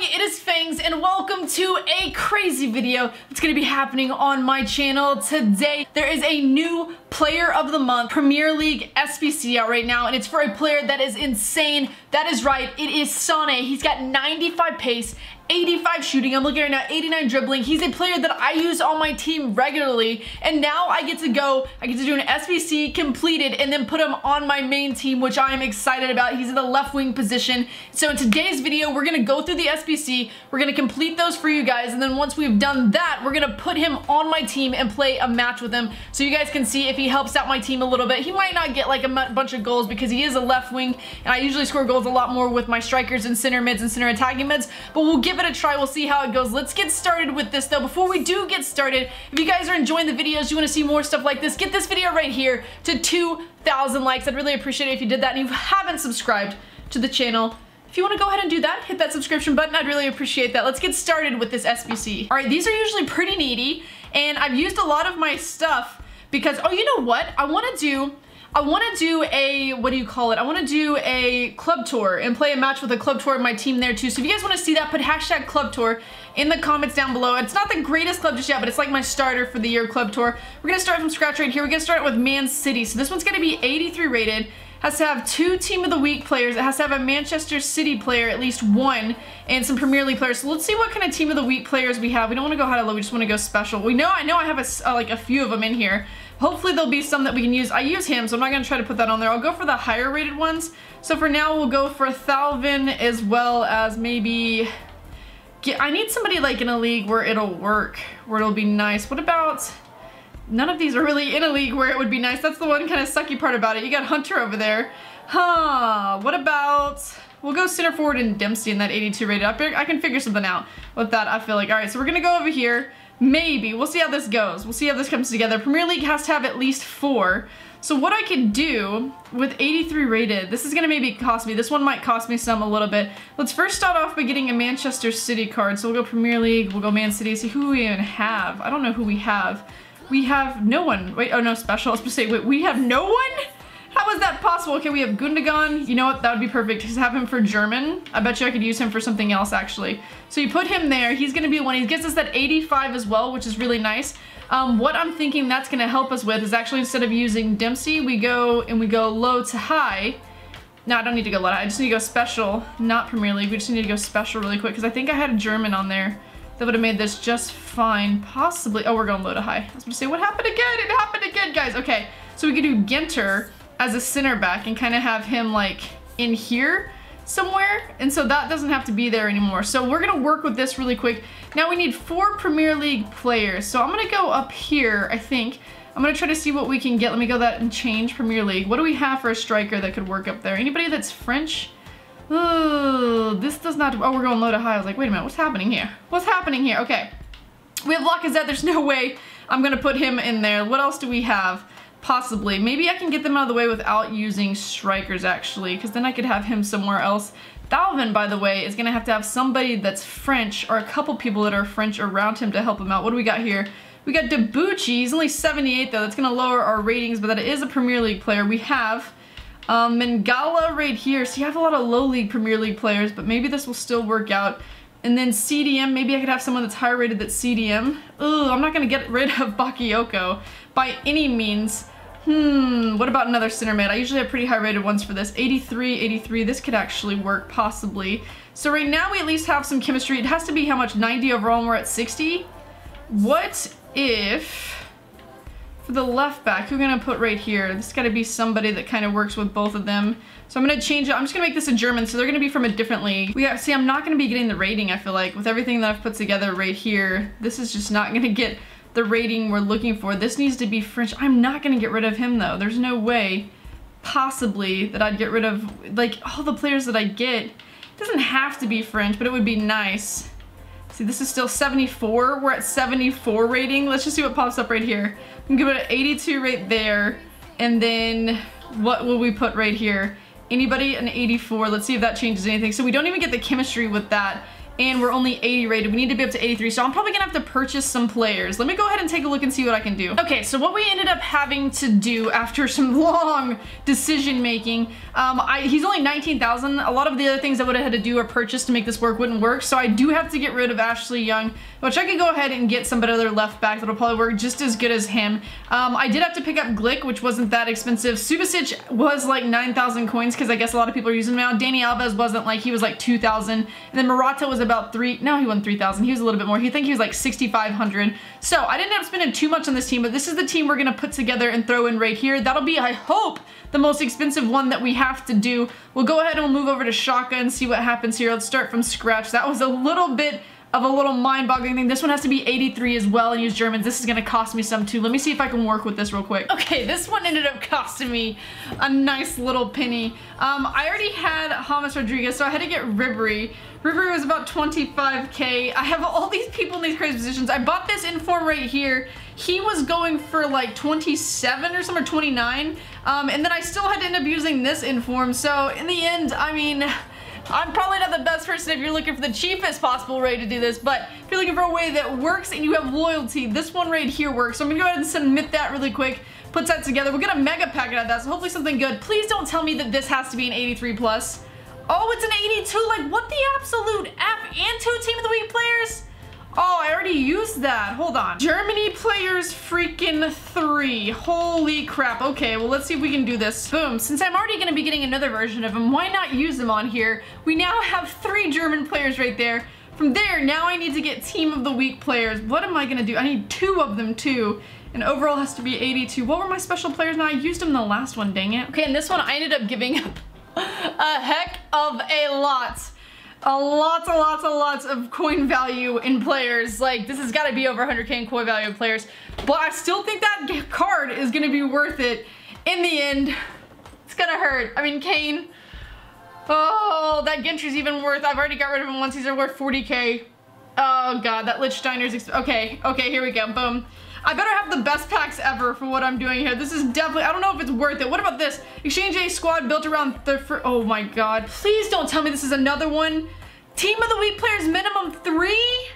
It is Fangs and welcome to a crazy video that's going to be happening on my channel today. There is a new Player of the Month Premier League SBC out right now and it's for a player that is insane. That is right, it is Sane. He's got 95 pace 85 shooting. I'm looking right now, 89 dribbling. He's a player that I use on my team regularly. And now I get to go, I get to do an SBC completed and then put him on my main team, which I am excited about. He's in the left wing position. So in today's video, we're gonna go through the SBC. We're gonna complete those for you guys. And then once we've done that, we're gonna put him on my team and play a match with him. So you guys can see if he helps out my team a little bit. He might not get like a bunch of goals because he is a left wing. And I usually score goals a lot more with my strikers and center mids and center attacking mids. But we'll give it a try. We'll see how it goes. Let's get started with this though. Before we do get started, if you guys are enjoying the videos, you want to see more stuff like this, get this video right here to 2,000 likes. I'd really appreciate it if you did that and you haven't subscribed to the channel. If you want to go ahead and do that, hit that subscription button. I'd really appreciate that. Let's get started with this SBC. All right, these are usually pretty needy and I've used a lot of my stuff because, oh, you know what? I want to do I want to do a, what do you call it? I want to do a club tour and play a match with a club tour of my team there too. So if you guys want to see that, put hashtag club tour in the comments down below. It's not the greatest club just yet, but it's like my starter for the year club tour. We're going to start from scratch right here. We're going to start with Man City. So this one's going to be 83 rated. Has to have two Team of the Week players. It has to have a Manchester City player, at least one, and some Premier League players. So let's see what kind of Team of the Week players we have. We don't want to go high low. We just want to go special. We know, I know I have a, uh, like a few of them in here. Hopefully there'll be some that we can use. I use him, so I'm not to try to put that on there. I'll go for the higher rated ones. So for now, we'll go for Thauvin as well as maybe... Get, I need somebody like in a league where it'll work, where it'll be nice. What about... None of these are really in a league where it would be nice. That's the one kind of sucky part about it. You got Hunter over there. Huh, what about... We'll go center forward and Dempsey in that 82 rated. I can figure something out with that, I feel like. All right, so we're going to go over here. Maybe. We'll see how this goes. We'll see how this comes together. Premier League has to have at least four. So what I could do with 83 rated, this is going to maybe cost me, this one might cost me some a little bit. Let's first start off by getting a Manchester City card. So we'll go Premier League, we'll go Man City, see who we even have. I don't know who we have. We have no one. Wait, oh no, special. I was supposed to say, wait, we have no one? How is that possible? Okay, we have Gundogan. You know what? That would be perfect. Just have him for German. I bet you I could use him for something else, actually. So you put him there. He's going to be the one. He gets us that 85 as well, which is really nice. Um, what I'm thinking that's going to help us with is actually instead of using Dempsey, we go and we go low to high. No, I don't need to go low. I just need to go special, not Premier League. We just need to go special really quick because I think I had a German on there that would have made this just fine. Possibly. Oh, we're going low to high. I was going to say, what happened again? It happened again, guys. Okay, so we could do Ginter as a center back and kind of have him like in here somewhere. And so that doesn't have to be there anymore. So we're gonna work with this really quick. Now we need four Premier League players. So I'm gonna go up here, I think. I'm gonna try to see what we can get. Let me go that and change Premier League. What do we have for a striker that could work up there? Anybody that's French? Oh, this does not, oh, we're going low to high. I was like, wait a minute, what's happening here? What's happening here? Okay. We have Lacazette, there's no way I'm gonna put him in there. What else do we have? Possibly. Maybe I can get them out of the way without using strikers, actually, because then I could have him somewhere else. Thauvin, by the way, is going to have to have somebody that's French, or a couple people that are French around him to help him out. What do we got here? We got Debuchy. He's only 78, though. That's going to lower our ratings, but that is a Premier League player. We have um, Mangala right here. So you have a lot of low league Premier League players, but maybe this will still work out. And then CDM, maybe I could have someone that's higher rated that's CDM. Ugh, I'm not to get rid of Bakayoko by any means. Hmm, what about another center mid? I usually have pretty high rated ones for this. 83, 83, this could actually work possibly. So right now we at least have some chemistry. It has to be how much, 90 overall and we're at 60? What if, for the left back, who are gonna put right here? This gotta be somebody that kind of works with both of them. So I'm gonna change it, I'm just gonna make this a German, so they're gonna be from a different league. We got, see, I'm not gonna be getting the rating, I feel like. With everything that I've put together right here, this is just not gonna get the rating we're looking for. This needs to be French. I'm not gonna get rid of him though. There's no way possibly that I'd get rid of like all the players that I get. It doesn't have to be French, but it would be nice. See, this is still 74. We're at 74 rating. Let's just see what pops up right here. I'm gonna give it an 82 right there. And then what will we put right here? Anybody an 84. Let's see if that changes anything. So we don't even get the chemistry with that and we're only 80 rated. We need to be up to 83, so I'm probably gonna have to purchase some players. Let me go ahead and take a look and see what I can do. Okay, so what we ended up having to do after some long decision making, um, I, he's only 19,000. A lot of the other things I would have had to do or purchase to make this work wouldn't work, so I do have to get rid of Ashley Young, which I could go ahead and get some other left back that'll probably work just as good as him. Um, I did have to pick up Glik, which wasn't that expensive. Subasic was like 9,000 coins because I guess a lot of people are using him now. Dani Alves wasn't like, he was like 2,000. And then Morata was about three, no, he wasn't 3,000. He was a little bit more. He think he was like 6,500. So I didn't end up spending too much on this team, but this is the team we're going to put together and throw in right here. That'll be, I hope, the most expensive one that we have to do. We'll go ahead and we'll move over to Xhaka and see what happens here. Let's start from scratch. That was a little bit of a little mind-boggling thing. This one has to be 83 as well and use Germans. This is gonna cost me some too. Let me see if I can work with this real quick. Okay, this one ended up costing me a nice little penny. Um, I already had James Rodriguez, so I had to get Ribery. Ribery was about 25k. I have all these people in these crazy positions. I bought this inform right here. He was going for like 27 or something, or 29. Um, and then I still had to end up using this inform. So in the end, I mean, I'm probably not the best person if you're looking for the cheapest possible way to do this, but if you're looking for a way that works and you have loyalty, this one right here works. So I'm gonna go ahead and submit that really quick, put that together. We'll get a mega packet out of that, so hopefully something good. Please don't tell me that this has to be an 83 plus. Oh, it's an 82, like what the absolute F and two Team of the Week players? Oh, I already used that. Hold on. Germany players freaking three. Holy crap. Okay, well, let's see if we can do this. Boom. Since I'm already going to be getting another version of them, why not use them on here? We now have three German players right there. From there, now I need to get team of the week players. What am I going to do? I need two of them too. And overall has to be 82. What were my special players now? I used them in the last one, dang it. Okay, and this one I ended up giving a heck of a lot a lots and lots and lots of coin value in players. Like, this has got to be over 100k in coin value in players. But I still think that card is going to be worth it in the end. It's going to hurt. I mean, Kane. Oh, that Gentry's even worth, I've already got rid of him once. He's worth 40k. Oh god, that Lichtsteiner's, okay, okay, here we go, boom. I better have the best packs ever for what I'm doing here. This is definitely, I don't know if it's worth it. What about this? Exchange a squad built around the, oh my god. Please don't tell me this is another one. Team of the week players minimum three?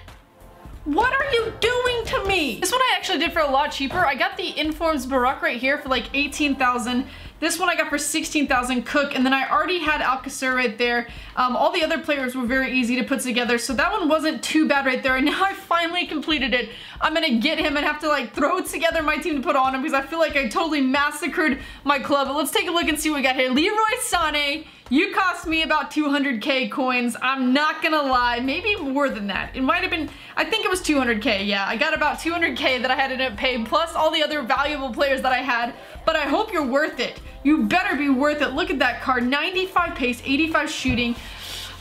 What are you doing to me? This one I actually did for a lot cheaper. I got the Informs Barak right here for like 18,000. This one I got for 16,000 Cook, and then I already had Alcacer right there. Um, all the other players were very easy to put together, so that one wasn't too bad right there, and now I finally completed it. I'm gonna get him and have to like throw together my team to put on him because I feel like I totally massacred my club. But let's take a look and see what we got here. Leroy Sané, you cost me about 200k coins. I'm not gonna lie, maybe more than that. It might have been, I think it was 200k, yeah. I got about 200k that I had to pay, plus all the other valuable players that I had, but I hope you're worth it. You better be worth it. Look at that card. 95 pace, 85 shooting.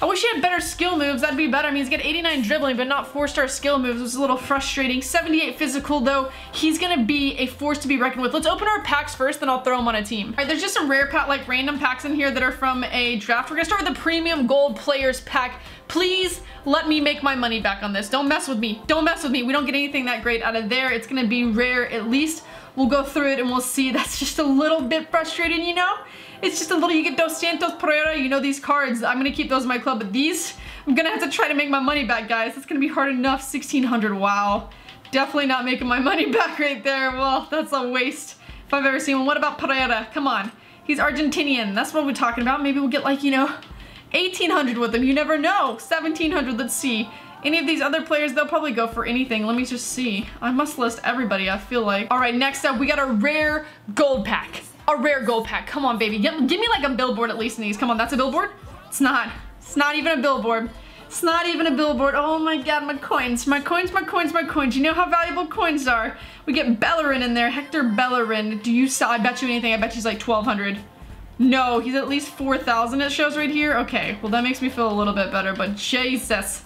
I wish he had better skill moves. That'd be better. I mean, he's got 89 dribbling, but not four-star skill moves, is a little frustrating. 78 physical, though. He's gonna be a force to be reckoned with. Let's open our packs first, then I'll throw him on a team. All right, there's just some rare pack, like random packs in here that are from a draft. We're gonna start with the premium gold players pack. Please let me make my money back on this. Don't mess with me. Don't mess with me. We don't get anything that great out of there. It's gonna be rare at least. We'll go through it and we'll see. That's just a little bit frustrating, you know? It's just a little, you get Dos Santos Pereira, you know these cards. I'm gonna keep those in my club, but these, I'm gonna have to try to make my money back, guys. It's gonna be hard enough, 1600, wow. Definitely not making my money back right there. Well, that's a waste if I've ever seen one. What about Pereira? Come on. He's Argentinian. That's what we're talking about. Maybe we'll get like, you know, 1800 with him. You never know. 1700, let's see. Any of these other players, they'll probably go for anything. Let me just see. I must list everybody, I feel like. All right, next up, we got a rare gold pack. A rare gold pack. Come on, baby. Give, give me like a billboard at least in these. Come on, that's a billboard? It's not. It's not even a billboard. It's not even a billboard. Oh my god, my coins. My coins, my coins, my coins. You know how valuable coins are. We get Bellerin in there. Hector Bellerin. Do you sell? I bet you anything. I bet he's like 1,200. No, he's at least 4,000 it shows right here. Okay, well that makes me feel a little bit better, but Jesus.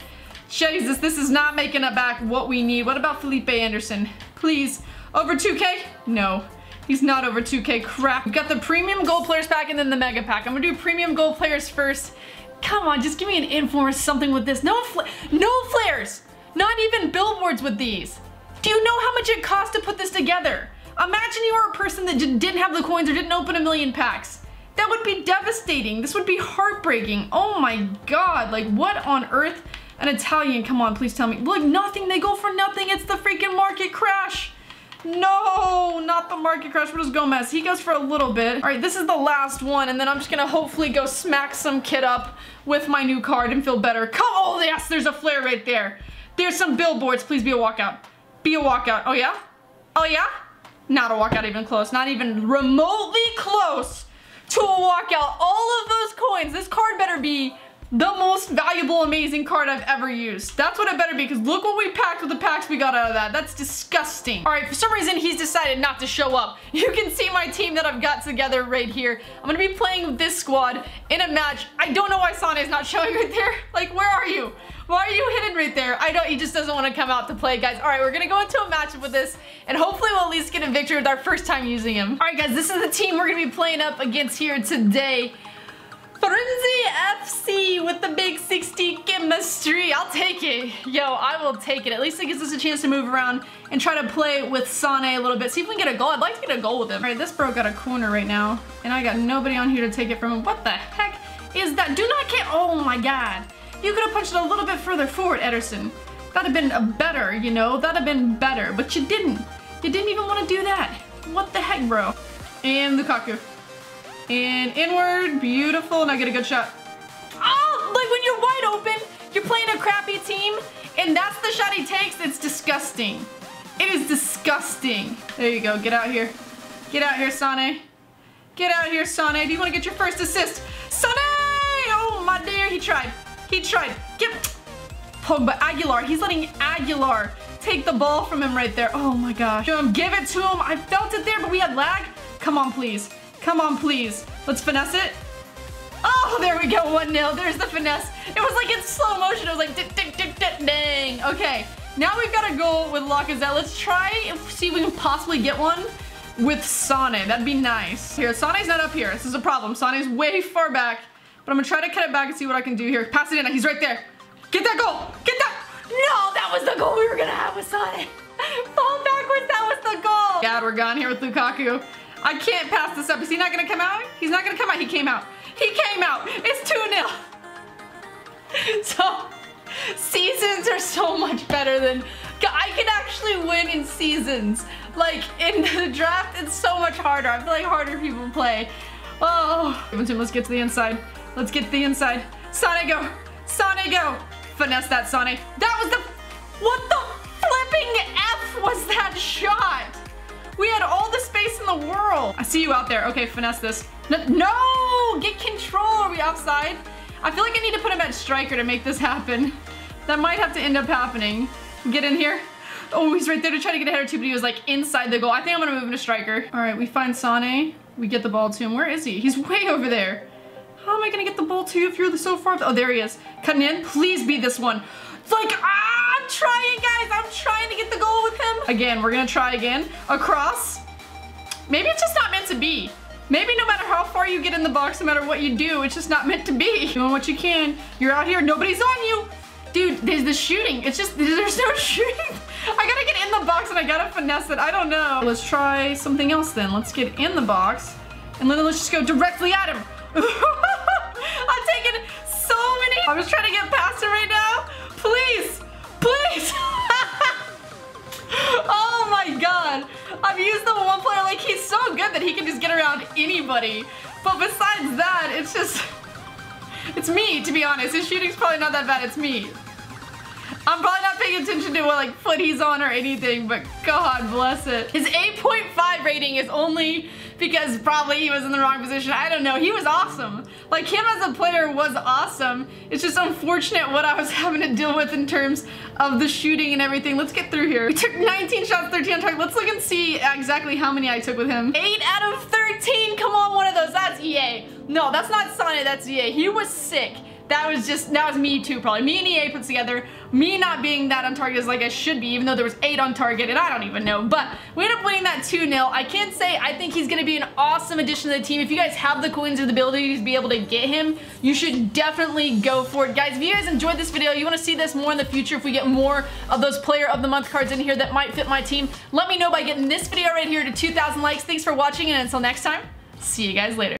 Jesus, this is not making it back what we need. What about Felipe Anderson? Please. Over 2k? No. He's not over 2k. Crap. We've got the premium gold players pack and then the mega pack. I'm gonna do premium gold players first. Come on, just give me an inform or something with this. No, fl no flares. Not even billboards with these. Do you know how much it costs to put this together? Imagine you were a person that didn't have the coins or didn't open a million packs. That would be devastating. This would be heartbreaking. Oh my god, like what on earth? An Italian, come on, please tell me. Look, nothing, they go for nothing. It's the freaking market crash. No, not the market crash. What is Gomez? He goes for a little bit. All right, this is the last one, and then I'm just gonna hopefully go smack some kid up with my new card and feel better. Come, oh yes, there's a flare right there. There's some billboards. Please be a walkout. Be a walkout. Oh yeah? Oh yeah? Not a walkout even close. Not even remotely close to a walkout. All of those coins. This card better be the most valuable, amazing card I've ever used. That's what it better be, because look what we packed with the packs we got out of that. That's disgusting. All right, for some reason, he's decided not to show up. You can see my team that I've got together right here. I'm gonna be playing with this squad in a match. I don't know why Sane is not showing right there. Like, where are you? Why are you hidden right there? I don't, he just doesn't want to come out to play, guys. All right, we're gonna go into a matchup with this, and hopefully we'll at least get a victory with our first time using him. All right, guys, this is the team we're gonna be playing up against here today. Frenzy FC with the big 60 chemistry. I'll take it. Yo, I will take it. At least it gives us a chance to move around and try to play with Sane a little bit. See if we can get a goal. I'd like to get a goal with him. All right, this bro got a corner right now, and I got nobody on here to take it from him. What the heck is that? Do not get, oh my God. You could have punched it a little bit further forward, Ederson. That'd have been better, you know? That'd have been better, but you didn't. You didn't even want to do that. What the heck, bro? And Lukaku. And inward, beautiful, and I get a good shot. Oh, like when you're wide open, you're playing a crappy team, and that's the shot he takes, it's disgusting. It is disgusting. There you go, get out here. Get out here, Sane. Get out here, Sane. Do you want to get your first assist? Sane! Oh, my dear, he tried. He tried. Get Pogba, Aguilar. He's letting Aguilar take the ball from him right there. Oh my gosh. Give it to him. I felt it there, but we had lag. Come on, please. Come on, please. Let's finesse it. Oh, there we go, 1-0. There's the finesse. It was like in slow motion. It was like, dick, dick, dick, dick, dang. Okay, now we've got a goal with Lacazette. Let's try and see if we can possibly get one with Sane. That'd be nice. Here, Sane's not up here. This is a problem. Sane's way far back, but I'm gonna try to cut it back and see what I can do here. Pass it in. He's right there. Get that goal. Get that. No, that was the goal we were gonna have with Sane. Fall backwards. That was the goal. God, we're gone here with Lukaku. I can't pass this up. Is he not gonna come out? He's not gonna come out. He came out. He came out. It's 2-0. So, seasons are so much better than... I can actually win in seasons. Like, in the draft, it's so much harder. I feel like harder people play. Oh. Let's get to the inside. Let's get to the inside. Sane, go. Sane, go. Finesse that, Sane. That was the... What the flipping F was that shot? We had all the space in the world. I see you out there. Okay, finesse this. No, no, get control. Are we outside? I feel like I need to put him at striker to make this happen. That might have to end up happening. Get in here. Oh, he's right there to try to get a header too, but he was like inside the goal. I think I'm gonna move him to striker. All right, we find Sane. We get the ball to him. Where is he? He's way over there. How am I gonna get the ball to you if you're the so far? Oh, there he is. Cutting in. Please be this one. It's like, ah, I'm trying, guys. I'm trying to get the goal with him. Again, we're gonna try again. Across. Maybe it's just not meant to be. Maybe no matter how far you get in the box, no matter what you do, it's just not meant to be. Doing what you can. You're out here, nobody's on you. Dude, there's the shooting. It's just, there's no shooting. I gotta get in the box and I gotta finesse it. I don't know. Let's try something else then. Let's get in the box. And then let's just go directly at him. I'm taking so many. I'm just trying to get past him right now. Please, please. I've used the one player like he's so good that he can just get around anybody. But besides that, it's just, it's me, to be honest. His shooting's probably not that bad. It's me. I'm probably not paying attention to what like foot he's on or anything, but God bless it. His 8.5 rating is only because probably he was in the wrong position. I don't know. He was awesome. Like him as a player was awesome. It's just unfortunate what I was having to deal with in terms of the shooting and everything. Let's get through here. We took 19 shots, 13 on target. Let's look and see exactly how many I took with him. 8 out of 13. Come on, one of those. That's EA. No, that's not Sane. That's EA. He was sick. That was just, that was me too probably. Me and EA put together, me not being that on target as like I should be, even though there was 8 on target, and I don't even know. But we ended up winning that 2-0. I can't say I think he's going to be an awesome addition to the team. If you guys have the coins or the ability to be able to get him, you should definitely go for it. Guys, if you guys enjoyed this video, you want to see this more in the future, if we get more of those player of the month cards in here that might fit my team, let me know by getting this video right here to 2,000 likes. Thanks for watching, and until next time, see you guys later.